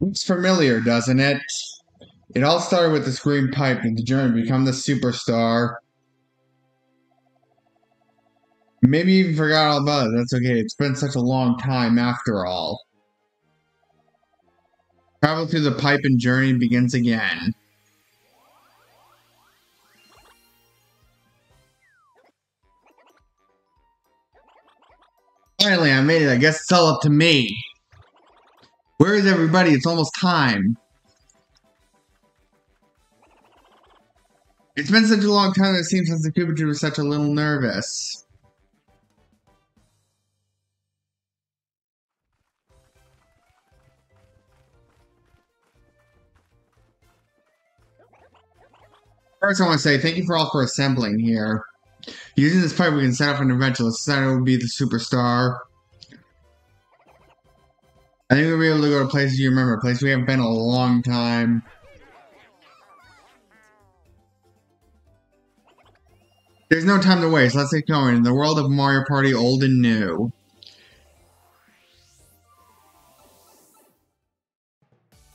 Looks familiar, doesn't it? It all started with this green pipe and the journey to become the superstar. Maybe you even forgot all about it. That's okay. It's been such a long time after all. Travel through the pipe and journey begins again. Finally, I made it. I guess it's all up to me. Where is everybody? It's almost time. It's been such a long time that it seems since the Cupid was such a little nervous. First, I want to say thank you for all for assembling here. Using this pipe, we can set up an adventure. Let's decide who will be the superstar. I think we'll be able to go to places you remember, places we haven't been a long time. There's no time to waste. Let's get going. In the world of Mario Party, old and new.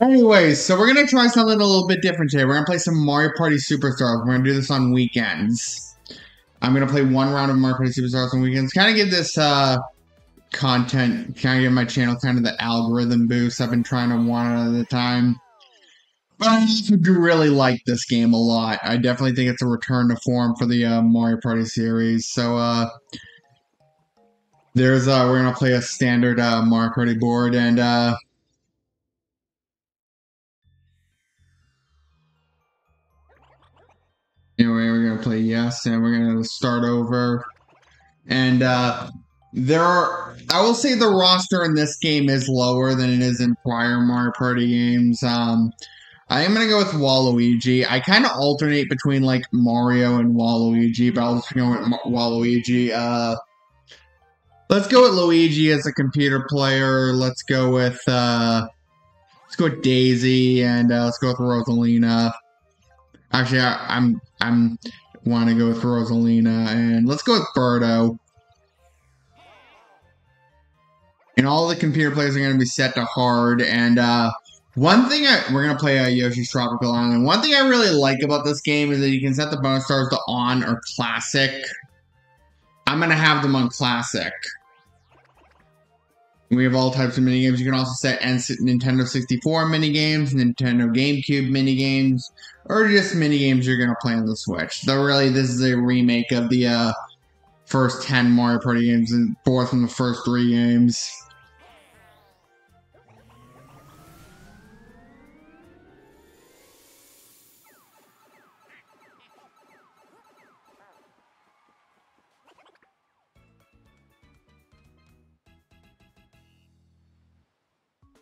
Anyways, so we're gonna try something a little bit different today. We're gonna play some Mario Party Superstars. We're gonna do this on weekends. I'm gonna play one round of Mario Party Superstars on weekends. Kind of give this uh, content, kind of give my channel kind of the algorithm boost. I've been trying to one at a time. But I really like this game a lot. I definitely think it's a return to form for the uh, Mario Party series. So uh, there's uh, we're gonna play a standard uh, Mario Party board and. Uh, Anyway, we're gonna play yes, and we're gonna start over. And uh, there are, I will say, the roster in this game is lower than it is in prior Mario Party games. Um, I am gonna go with Waluigi. I kind of alternate between like Mario and Waluigi, but I'll just go with Waluigi. Uh, let's go with Luigi as a computer player. Let's go with uh, let's go with Daisy, and uh, let's go with Rosalina. Actually, I, I'm I'm want to go with Rosalina, and let's go with Birdo. And all the computer players are going to be set to hard. And uh, one thing I, we're going to play uh, Yoshi's Tropical Island. One thing I really like about this game is that you can set the bonus stars to on or classic. I'm going to have them on classic. We have all types of mini games. You can also set Nintendo 64 mini games, Nintendo GameCube mini games, or just mini games you're gonna play on the Switch. Though really, this is a remake of the uh, first 10 Mario Party games and four from the first three games.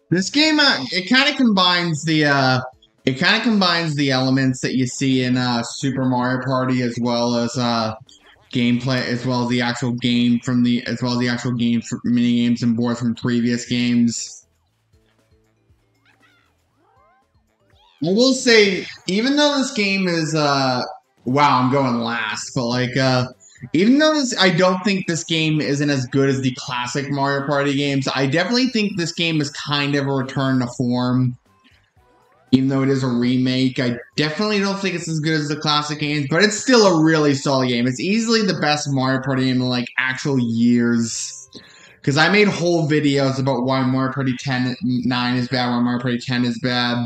This game, uh, it kind of combines the, uh, it kind of combines the elements that you see in uh, Super Mario Party as well as uh, gameplay, as well as the actual game from the, as well as the actual game mini games and boards from previous games. I will say, even though this game is, uh, wow, I'm going last, but like, uh, even though this, I don't think this game isn't as good as the classic Mario Party games, I definitely think this game is kind of a return to form. Even though it is a remake, I definitely don't think it's as good as the classic games, but it's still a really solid game. It's easily the best Mario Party game in like actual years. Because I made whole videos about why Mario Party 10 9 is bad, why Mario Party 10 is bad.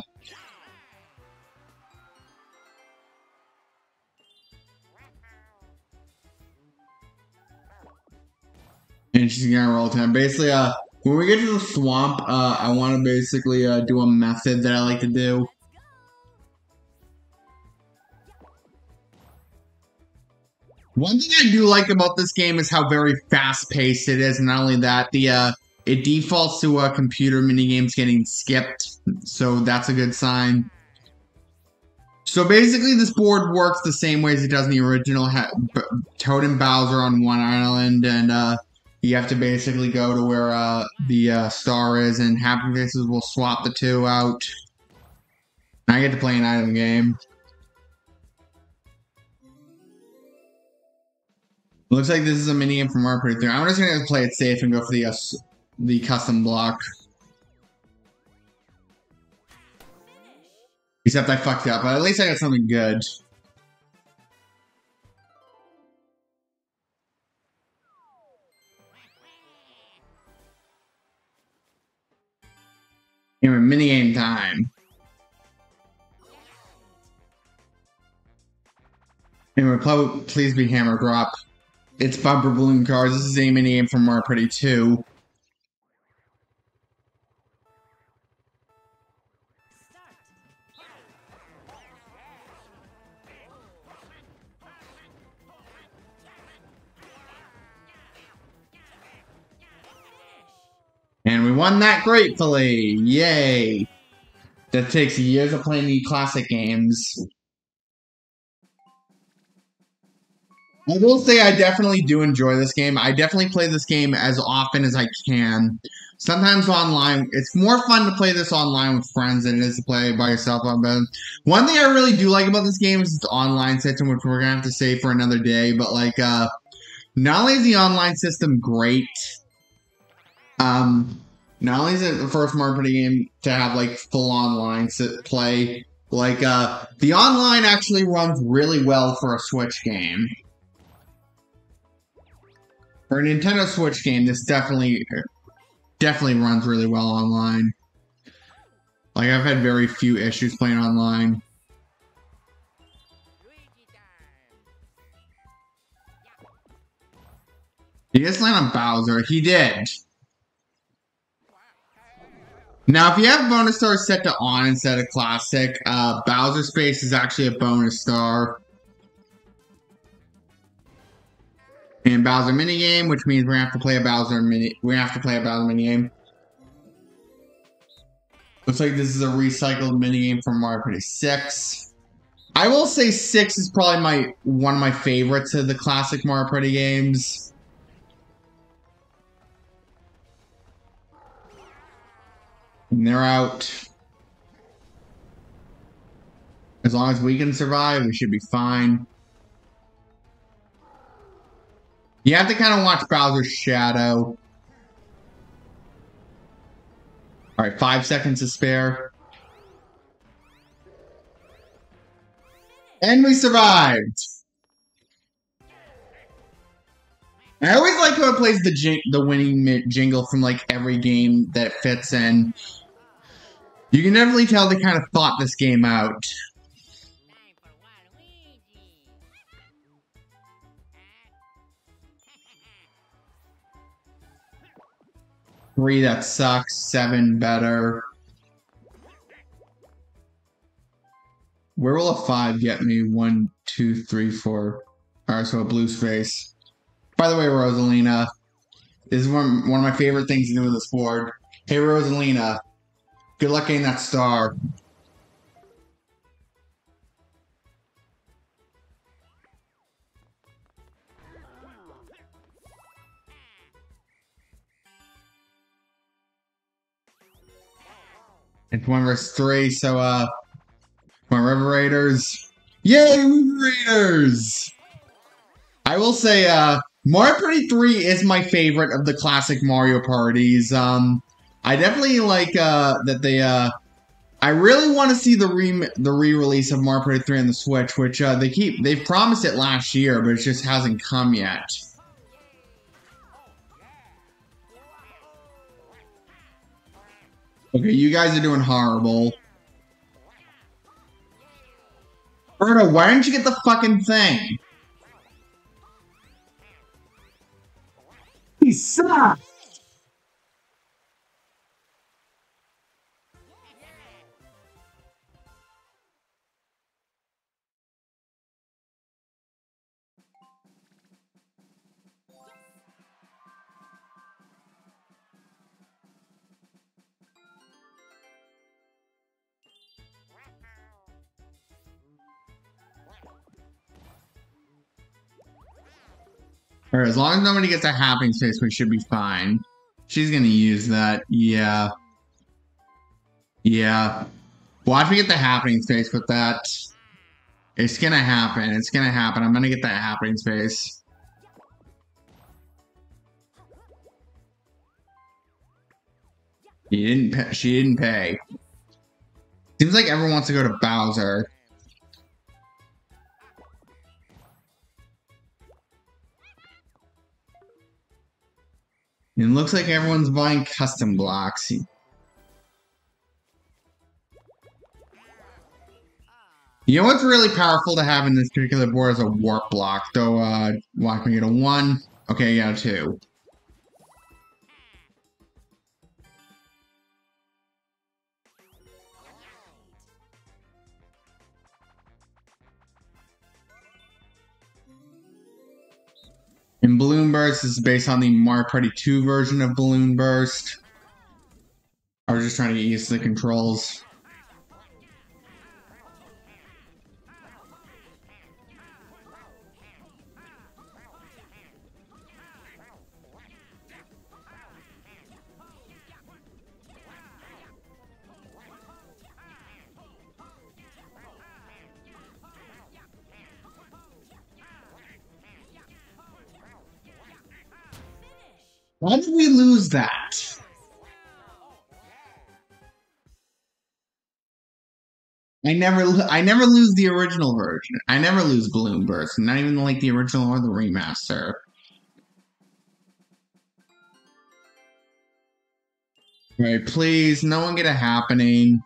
And she's gonna roll ten. Basically, uh, when we get to the swamp, uh, I want to basically uh, do a method that I like to do. One thing I do like about this game is how very fast-paced it is, and not only that, the uh, it defaults to uh, computer mini games getting skipped, so that's a good sign. So basically, this board works the same way as it does in the original. Ha Toad and Bowser on one island, and uh, you have to basically go to where uh, the uh, star is, and Happy Faces will swap the two out. I get to play an item game. Looks like this is a mini game from our 3. I'm just gonna play it safe and go for the uh, the custom block. Except I fucked up, but at least I got something good. Anyway, minigame time. Anyway, please be hammer drop. It's bumper balloon cars. This is a minigame from Mario Party 2. Won that gratefully. Yay. That takes years of playing the classic games. I will say I definitely do enjoy this game. I definitely play this game as often as I can. Sometimes online, it's more fun to play this online with friends than it is to play by yourself on bed. One thing I really do like about this game is its online system, which we're gonna have to save for another day. But like, uh, not only is the online system great, um, not only is it the first Mario game to have like full online play, like uh, the online actually runs really well for a Switch game. For a Nintendo Switch game, this definitely definitely runs really well online. Like I've had very few issues playing online. He just landed on Bowser. He did. Now, if you have bonus stars set to on instead of classic, uh, Bowser Space is actually a bonus star. And Bowser minigame, which means we're gonna have to play a Bowser mini. We have to play a Bowser minigame. Looks like this is a recycled minigame from Mario Party 6. I will say 6 is probably my one of my favorites of the classic Mario Party games. And they're out. As long as we can survive, we should be fine. You have to kind of watch Bowser's shadow. Alright, five seconds to spare. And we survived! I always like how it plays the the winning jingle from like every game that fits in. You can definitely tell they kind of thought this game out. Three that sucks, seven better. Where will a five get me? One, two, three, four. Alright, so a blue space. By the way, Rosalina, this is one, one of my favorite things to do with this board. Hey, Rosalina, Good luck getting that star. It's one versus three, so uh my River Raiders. Yay, River Raiders! I will say uh Mario Party 3 is my favorite of the classic Mario parties. Um I definitely like uh, that they. Uh, I really want to see the re the re-release of Mario Party 3 on the Switch, which uh, they keep they've promised it last year, but it just hasn't come yet. Okay, you guys are doing horrible. Birdo, why didn't you get the fucking thing? He sucks! Or as long as nobody gets a happening space, we should be fine. She's gonna use that. Yeah. Yeah. Watch me get the happening space with that. It's gonna happen. It's gonna happen. I'm gonna get that happening space. She didn't. Pay. She didn't pay. Seems like everyone wants to go to Bowser. It looks like everyone's buying custom blocks. You know what's really powerful to have in this particular board is a warp block. Though, uh, block me get a one. Okay, yeah, two. And Balloon Burst is based on the Mario Party 2 version of Balloon Burst. I was just trying to get used to the controls. Why did we lose that? I never, I never lose the original version. I never lose Balloon Burst, not even like the original or the remaster. Right, please, no one get a happening.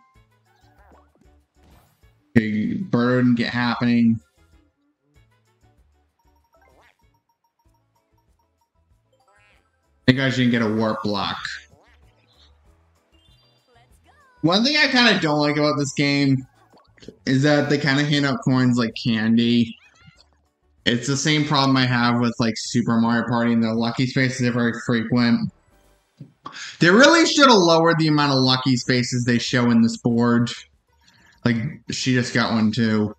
Okay, bird get happening. Think I should get a warp block. One thing I kind of don't like about this game is that they kind of hand out coins like candy. It's the same problem I have with like Super Mario Party and the lucky spaces are very frequent. They really should have lowered the amount of lucky spaces they show in this board. Like, she just got one too.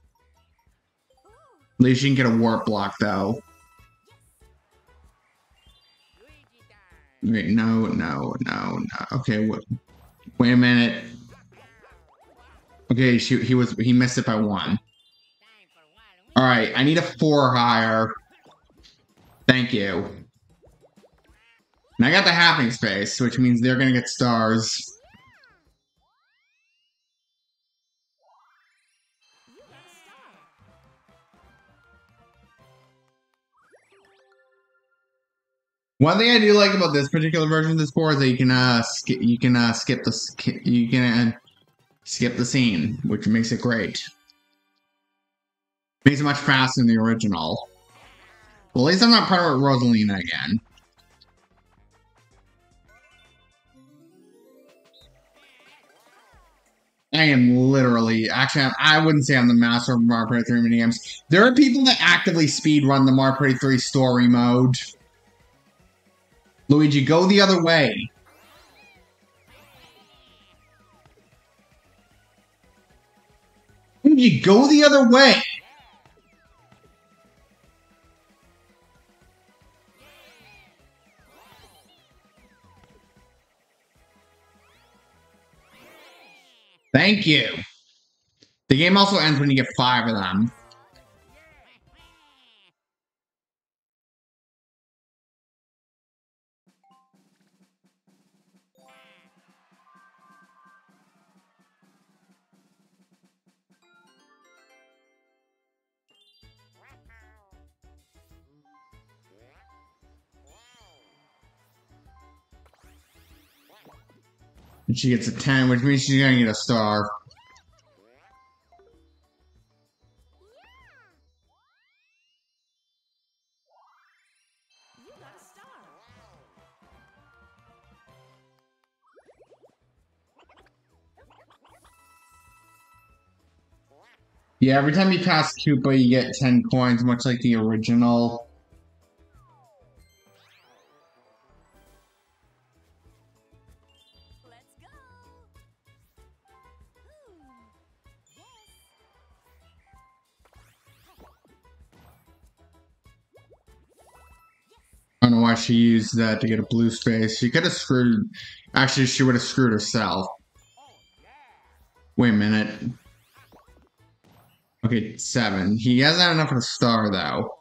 At least she can get a warp block though. Wait, no, no, no, no. Okay, wait, a minute. Okay, she, he was he missed it by one. All right, I need a four higher. Thank you. And I got the happening space, which means they're gonna get stars. One thing I do like about this particular version of this board is that you can uh skip you can uh skip the you can uh, skip the scene, which makes it great. Makes it much faster than the original. Well, at least I'm not part of Rosalina again. I am literally, actually, I wouldn't say I'm the master of Mario Party 3 minigames. There are people that actively speedrun the Mario Party 3 story mode. Luigi, go the other way. Luigi, go the other way. Thank you. The game also ends when you get five of them. And she gets a 10, which means she's gonna get a star. Yeah, every time you pass Koopa, you get 10 coins, much like the original. She used that to get a blue space. She could have screwed... Actually, she would have screwed herself. Wait a minute. Okay, seven. He hasn't had enough of a star, though.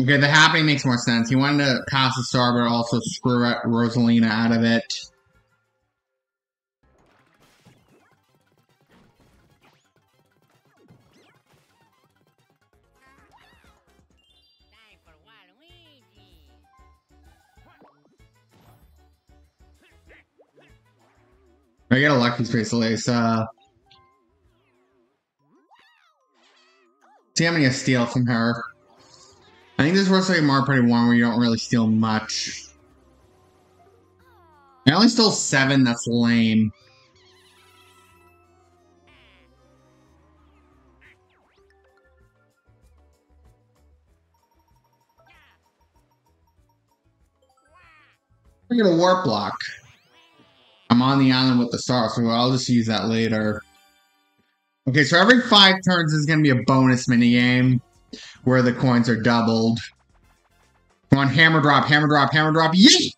Okay, the happening makes more sense. He wanted to pass the star, but also screw Rosalina out of it. I got a lucky space lace. Uh, see how many I steal from her. I think this works like Mario Party 1 where you don't really steal much. I only stole seven, that's lame. I get a warp block. I'm on the island with the star, so I'll just use that later. Okay, so every five turns is going to be a bonus minigame where the coins are doubled. Come on, hammer drop, hammer drop, hammer drop. Yeet!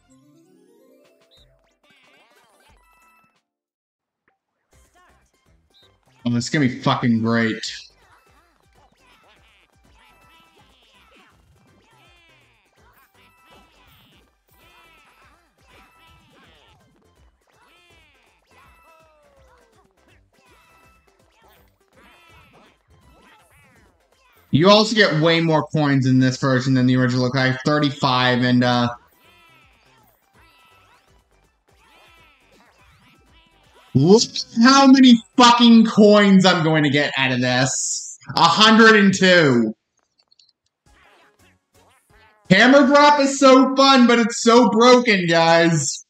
Oh, it's going to be fucking great. You also get way more coins in this version than the original. Like 35 and uh Look how many fucking coins I'm going to get out of this. 102. Hammer drop is so fun, but it's so broken, guys.